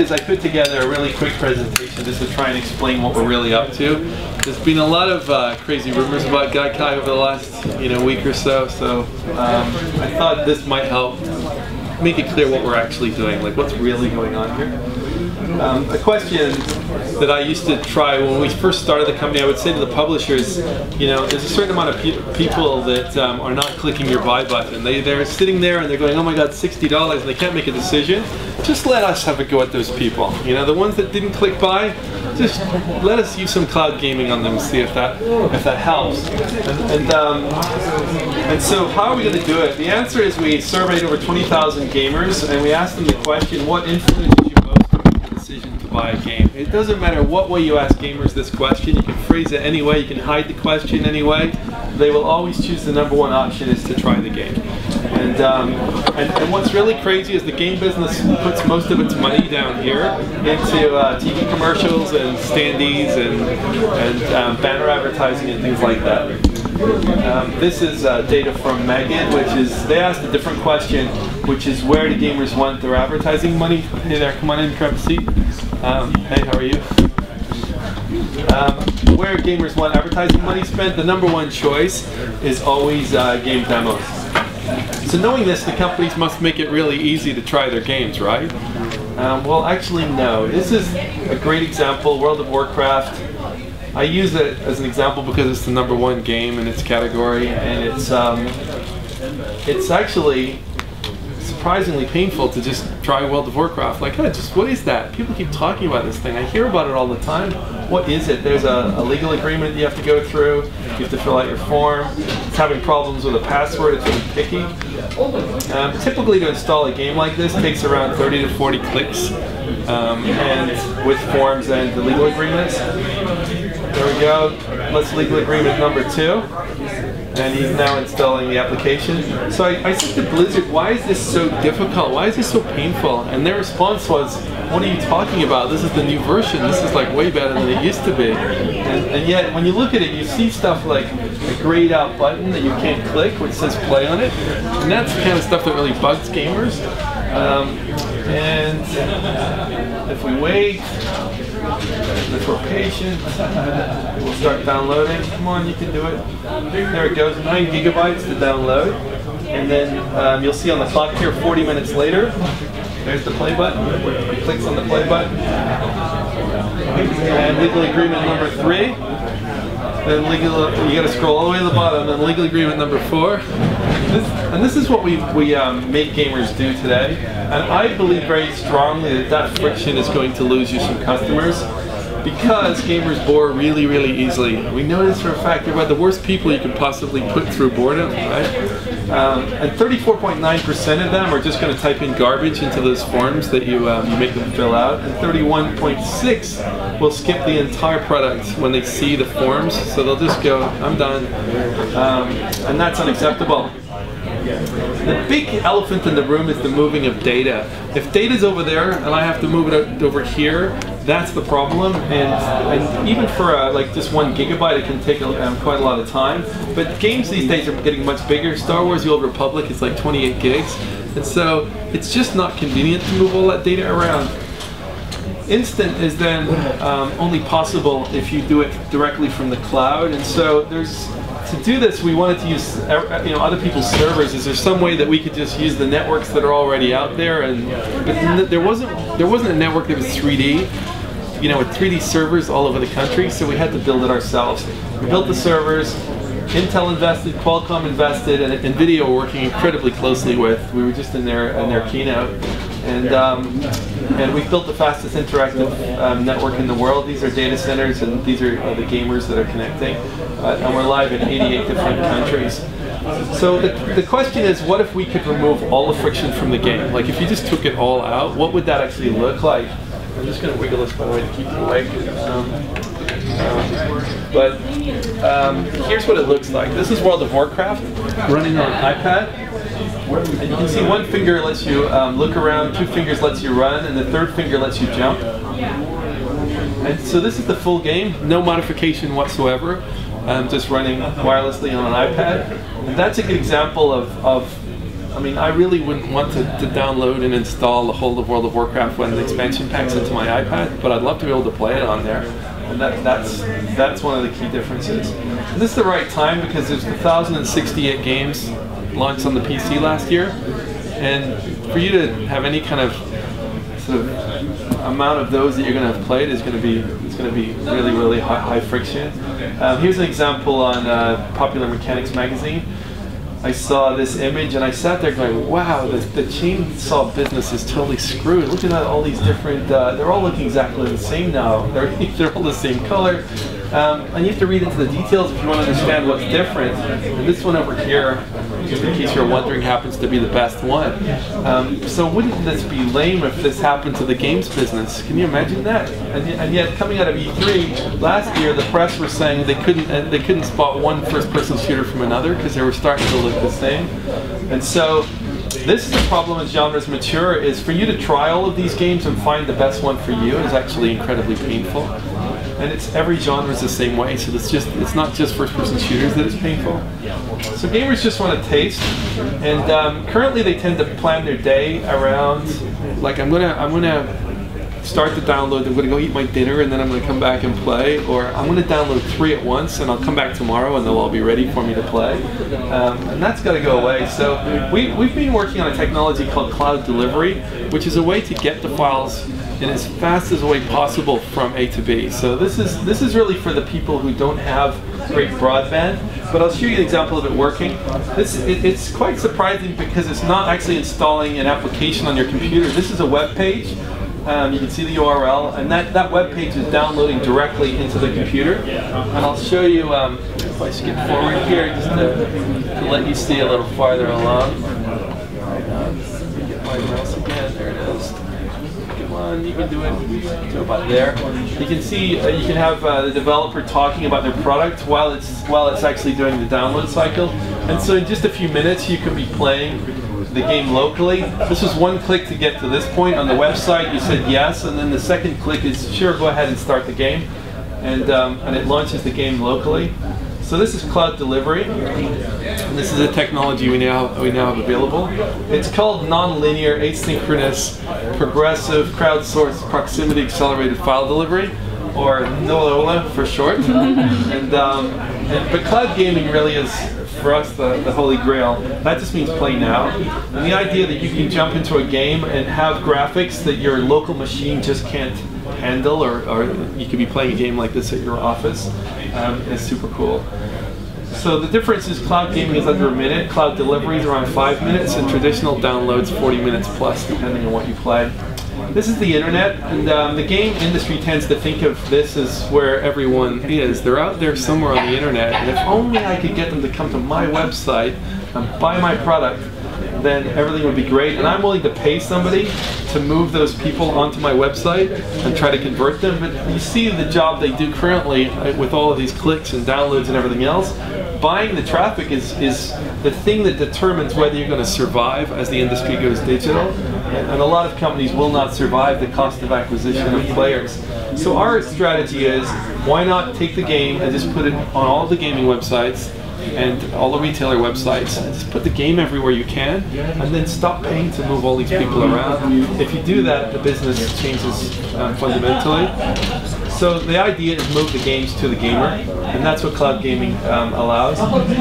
is I put together a really quick presentation just to try and explain what we're really up to. There's been a lot of uh, crazy rumors about Gaikai over the last you know week or so, so um, I thought this might help make it clear what we're actually doing, like what's really going on here. Um, a question that I used to try when we first started the company, I would say to the publishers, you know, there's a certain amount of pe people that um, are not clicking your buy button. They, they're sitting there and they're going, oh my god, $60, and they can't make a decision. Just let us have a go at those people. You know, the ones that didn't click buy, just let us use some cloud gaming on them and see if that if that helps. And, and, um, and so how are we going to do it? The answer is we surveyed over 20,000 gamers and we asked them the question, what influenced you most in the decision to buy a game? It doesn't matter what way you ask gamers this question, you can phrase it any way, you can hide the question any way. They will always choose the number one option is to try the game. And, um, and, and, what's really crazy is the game business puts most of its money down here into uh, TV commercials and standees and, and um, banner advertising and things like that. Um, this is uh, data from Megan, which is, they asked a different question, which is where do gamers want their advertising money? There, come on in, seat. Um, hey, how are you? Um, where gamers want advertising money spent, the number one choice is always uh, game demos. So knowing this, the companies must make it really easy to try their games, right? Um, well, actually, no. This is a great example, World of Warcraft. I use it as an example because it's the number one game in its category, and it's um, it's actually surprisingly painful to just try World of Warcraft. Like, oh, just what is that? People keep talking about this thing. I hear about it all the time. What is it? There's a, a legal agreement you have to go through. You have to fill out your form. It's having problems with a password. It's really picky. Um, typically, to install a game like this takes around 30 to 40 clicks, um, and with forms and the legal agreements. There we go. Let's legal agreement number two and he's now installing the application. So I, I said to Blizzard, why is this so difficult? Why is this so painful? And their response was, what are you talking about? This is the new version. This is like way better than it used to be. And, and yet, when you look at it, you see stuff like a grayed out button that you can't click, which says play on it. And that's the kind of stuff that really bugs gamers. Um, and if we wait, if we're patient, we'll start downloading. Come on, you can do it. There it goes, 9 gigabytes to download. And then um, you'll see on the clock here 40 minutes later, there's the play button. It clicks on the play button. And legal agreement number three. Then legal, you got to scroll all the way to the bottom. Then legal agreement number four. This, and this is what we, we um, make gamers do today. And I believe very strongly that that friction is going to lose you some customers because gamers bore really, really easily. We know this for a fact. They're about the worst people you can possibly put through boredom, right? Um, and 34.9% of them are just going to type in garbage into those forms that you, um, you make them fill out. And 31.6 will skip the entire product when they see the forms. So they'll just go, I'm done. Um, and that's unacceptable. The big elephant in the room is the moving of data. If data's over there and I have to move it over here, that's the problem. And, and even for uh, like just one gigabyte, it can take um, quite a lot of time. But games these days are getting much bigger. Star Wars: The Old Republic is like 28 gigs, and so it's just not convenient to move all that data around. Instant is then um, only possible if you do it directly from the cloud, and so there's to do this, we wanted to use uh, you know other people's servers. Is there some way that we could just use the networks that are already out there? And but there wasn't there wasn't a network that was 3D. You know, with 3D servers all over the country, so we had to build it ourselves. We built the servers. Intel invested, Qualcomm invested, and NVIDIA we're working incredibly closely with. We were just in their in their keynote, and um, and we've built the fastest interactive um, network in the world. These are data centers, and these are uh, the gamers that are connecting. Uh, and we're live in 88 different countries. So the, the question is, what if we could remove all the friction from the game? Like if you just took it all out, what would that actually look like? I'm just going to wiggle this by the way to keep you awake. Um, um, but um, here's what it looks like. This is World of Warcraft running on iPad. And you can see one finger lets you um, look around, two fingers lets you run, and the third finger lets you jump. And so this is the full game, no modification whatsoever, um, just running wirelessly on an iPad. And that's a good example of, of I mean, I really wouldn't want to, to download and install the whole of World of Warcraft when the expansion packs into my iPad, but I'd love to be able to play it on there. And that, that's that's one of the key differences. And this is the right time because there's 1,068 games launched on the PC last year, and for you to have any kind of sort of amount of those that you're going to have played is going to be it's going to be really really high, high friction. Um, here's an example on uh, Popular Mechanics magazine. I saw this image and I sat there going, wow, the, the chainsaw business is totally screwed. Look at all these different, uh, they're all looking exactly the same now. They're, they're all the same color. Um, and you have to read into the details if you want to understand what's different. And this one over here, just in case you're wondering, happens to be the best one. Um, so wouldn't this be lame if this happened to the games business? Can you imagine that? And, and yet, coming out of E3 last year, the press were saying they couldn't uh, they couldn't spot one first-person shooter from another because they were starting to look the same. And so this is the problem as genres mature is for you to try all of these games and find the best one for you is actually incredibly painful and it's every genre is the same way. So it's just it's not just first-person shooters that is painful. So gamers just want to taste, and um, currently they tend to plan their day around like I'm gonna I'm gonna start the download. I'm gonna go eat my dinner, and then I'm gonna come back and play, or I'm gonna download three at once, and I'll come back tomorrow, and they'll all be ready for me to play. Um, and that's got to go away. So we we've been working on a technology called cloud delivery, which is a way to get the files in as fast as a way possible from A to B. So this is this is really for the people who don't have great broadband. But I'll show you an example of it working. This it, it's quite surprising because it's not actually installing an application on your computer. This is a web page. Um, you can see the URL, and that, that web page is downloading directly into the computer. And I'll show you, um, if I skip forward here, just to, to let you see a little farther along. Get my mouse again, there it is on, you can do it to about there. You can see, uh, you can have uh, the developer talking about their product while it's while it's actually doing the download cycle. And so in just a few minutes, you can be playing the game locally. This was one click to get to this point on the website. You said yes, and then the second click is sure, go ahead and start the game, and um, and it launches the game locally. So this is cloud delivery. And this is a technology we now we now have available. It's called nonlinear, asynchronous, progressive, crowdsourced, proximity accelerated file delivery, or NOLA for short. and, um, and but cloud gaming really is for us the, the holy grail. That just means play now. And the idea that you can jump into a game and have graphics that your local machine just can't handle, or, or you could be playing a game like this at your office, um, is super cool. So the difference is cloud gaming is under a minute, cloud delivery is around five minutes, and traditional downloads 40 minutes plus, depending on what you play. This is the internet, and um, the game industry tends to think of this as where everyone is. They're out there somewhere on the internet, and if only I could get them to come to my website and buy my product, then everything would be great. And I'm willing to pay somebody to move those people onto my website and try to convert them. But you see the job they do currently with all of these clicks and downloads and everything else. Buying the traffic is, is the thing that determines whether you're going to survive as the industry goes digital. And a lot of companies will not survive the cost of acquisition of players. So our strategy is why not take the game and just put it on all the gaming websites and all the retailer websites and just put the game everywhere you can and then stop paying to move all these people around. If you do that, the business changes um, fundamentally. So the idea is move the games to the gamer, and that's what cloud gaming um, allows.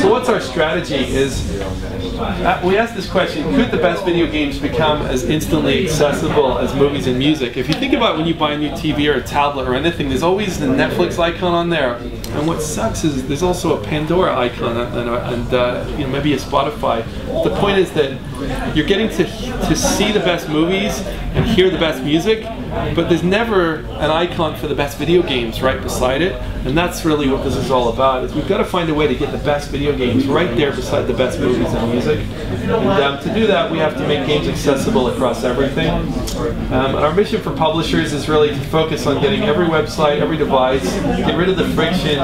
So what's our strategy is, uh, we ask this question, could the best video games become as instantly accessible as movies and music? If you think about when you buy a new TV or a tablet or anything, there's always the Netflix icon on there. And what sucks is there's also a Pandora icon and, and uh, you know, maybe a Spotify. The point is that you're getting to, to see the best movies and hear the best music, but there's never an icon for the best video games right beside it. And that's really what this is all about, is we've got to find a way to get the best video games right there beside the best movies and music. And um, to do that, we have to make games accessible across everything. Um, and our mission for publishers is really to focus on getting every website, every device, get rid of the friction,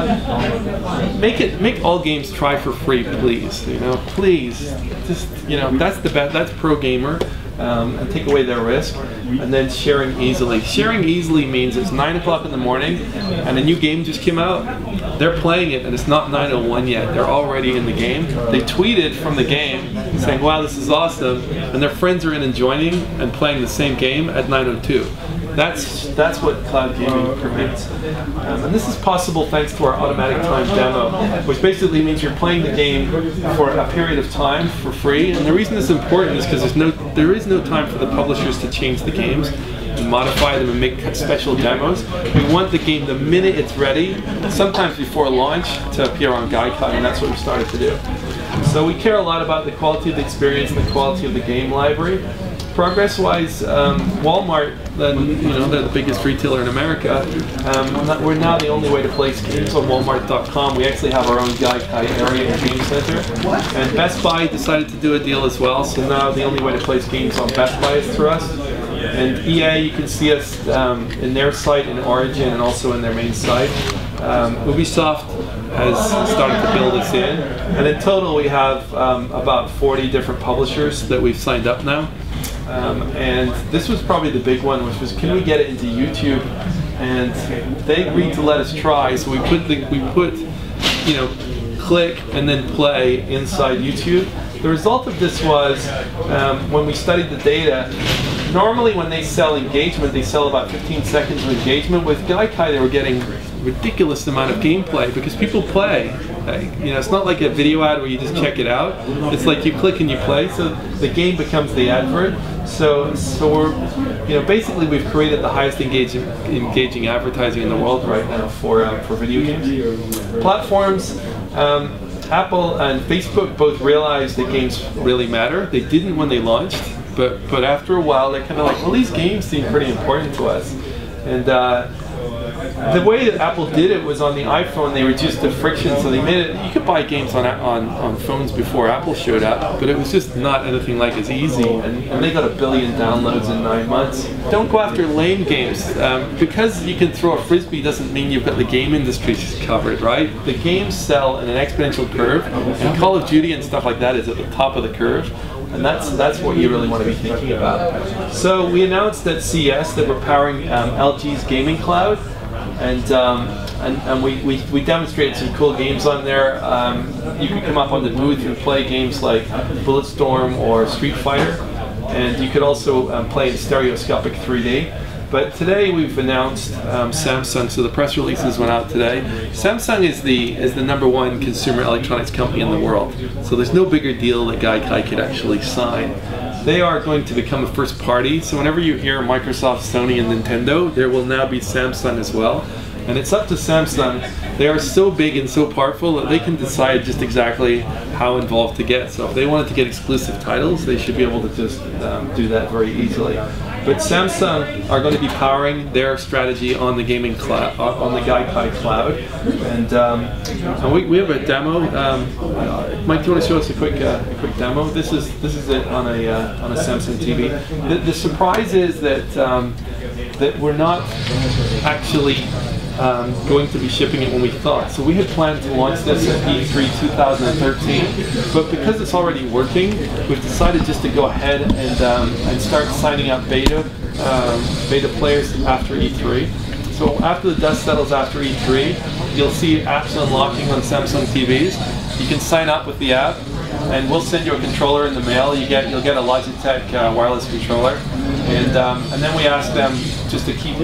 make it, make all games try for free, please. You know, please. Just, you know, that's the best, that's pro gamer. Um, and take away their risk. And then sharing easily. Sharing easily means it's 9 o'clock in the morning and a new game just came out. They're playing it and it's not 9.01 yet. They're already in the game. They tweeted from the game saying, wow, this is awesome. And their friends are in and joining and playing the same game at 9.02. That's that's what cloud gaming permits. Um, and this is possible thanks to our automatic time demo, which basically means you're playing the game for a period of time for free. And the reason this is important is because there's no there is no time for the publishers to change the games and modify them and make special demos. We want the game the minute it's ready, sometimes before launch, to appear on Gaikai, and that's what we started to do. So we care a lot about the quality of the experience and the quality of the game library progress-wise, um, Walmart, then you know they're the biggest retailer in America. Um, we're now the only way to place games on Walmart.com. We actually have our own Gaikai area and game center. And Best Buy decided to do a deal as well, so now the only way to place games on Best Buy is through us. And EA, you can see us um, in their site in Origin and also in their main site. Um, Ubisoft has started to build us in, and in total we have um, about 40 different publishers that we've signed up now. Um, and this was probably the big one, which was can we get it into YouTube? And they agreed to let us try. So we put the we put you know click and then play inside YouTube. The result of this was um, when we studied the data. Normally, when they sell engagement, they sell about 15 seconds of engagement. With Gaikai, they were getting ridiculous amount of gameplay because people play. You know, it's not like a video ad where you just check it out. It's like you click and you play, so the game becomes the advert. So, so we're, you know, basically we've created the highest engaging, engaging advertising in the world right now for uh, for video games. Platforms. Um, Apple and Facebook both realized that games really matter. They didn't when they launched, but but after a while, they're kind of like, well, these games seem pretty important to us, and. Uh, the way that Apple did it was on the iPhone. They reduced the friction, so they made it. You could buy games on on, on phones before Apple showed up, but it was just not anything like as easy. And, and they got a billion downloads in nine months. Don't go after lame games um, because you can throw a frisbee doesn't mean you've got the game industry covered, right? The games sell in an exponential curve, and Call of Duty and stuff like that is at the top of the curve and that's that's what you really want to be thinking about. So we announced at CES that we're powering um, LG's gaming cloud, and um, and, and we, we, we, demonstrated some cool games on there. Um, you can come up on the booth and play games like Bulletstorm or Street Fighter, and you could also um, play in stereoscopic 3D. But today we've announced um, Samsung, so the press releases went out today. Samsung is the is the number one consumer electronics company in the world, so there's no bigger deal that Gaikai could actually sign. They are going to become a first party, so whenever you hear Microsoft, Sony, and Nintendo, there will now be Samsung as well. And it's up to Samsung. They are so big and so powerful that they can decide just exactly how involved to get. So if they wanted to get exclusive titles, they should be able to just um, do that very easily. But Samsung are going to be powering their strategy on the gaming cloud, uh, on the Gaikai cloud, and, um, and we, we have a demo. Um, Mike, do you want to show us a quick uh, a quick demo? This is this is it on a uh, on a Samsung TV. The, the surprise is that um, that we're not actually um, going to be shipping it when we thought. So we had planned to launch this at E3 2013, but because it's already working, we've decided just to go ahead and, um, and start signing up beta, um, beta players after E3. So after the dust settles after E3, you'll see apps unlocking on Samsung TVs. You can sign up with the app, and we'll send you a controller in the mail. You get you'll get a Logitech uh, wireless controller, and um, and then we ask them just to keep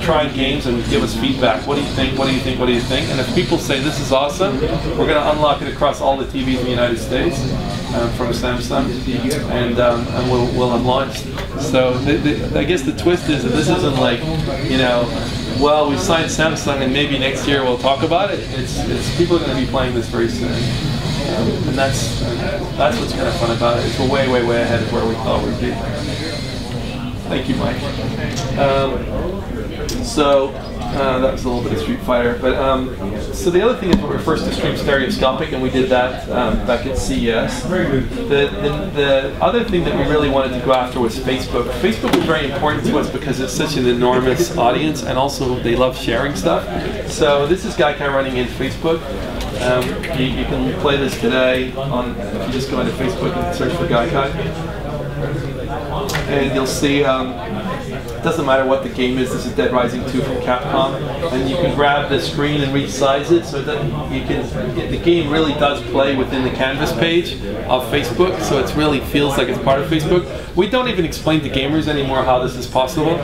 trying games and give us feedback. What do you think? What do you think? What do you think? And if people say this is awesome, we're going to unlock it across all the TVs in the United States uh, from Samsung, and um, and we'll we'll have. So the, the, I guess the twist is that this isn't like you know well, we signed Samsung and maybe next year we'll talk about it. It's, it's people are going to be playing this very soon. Um, and that's that's what's kind of fun about it. It's way, way, way ahead of where we thought we'd be. Thank you, Mike. Um, so uh, that was a little bit of Street Fighter. But um, so the other thing is we were first to stream stereoscopic, and we did that um, back at CES. The, the, the other thing that we really wanted to go after was Facebook. Facebook was very important to us because it's such an enormous audience, and also they love sharing stuff. So this is Gaikai running in Facebook. Um, you, you, can play this today on if you just go into Facebook and search for Gaikai. And you'll see. Um, it doesn't matter what the game is. This is Dead Rising 2 from Capcom, and you can grab the screen and resize it so that you can. The game really does play within the canvas page of Facebook, so it really feels like it's part of Facebook. We don't even explain to gamers anymore how this is possible.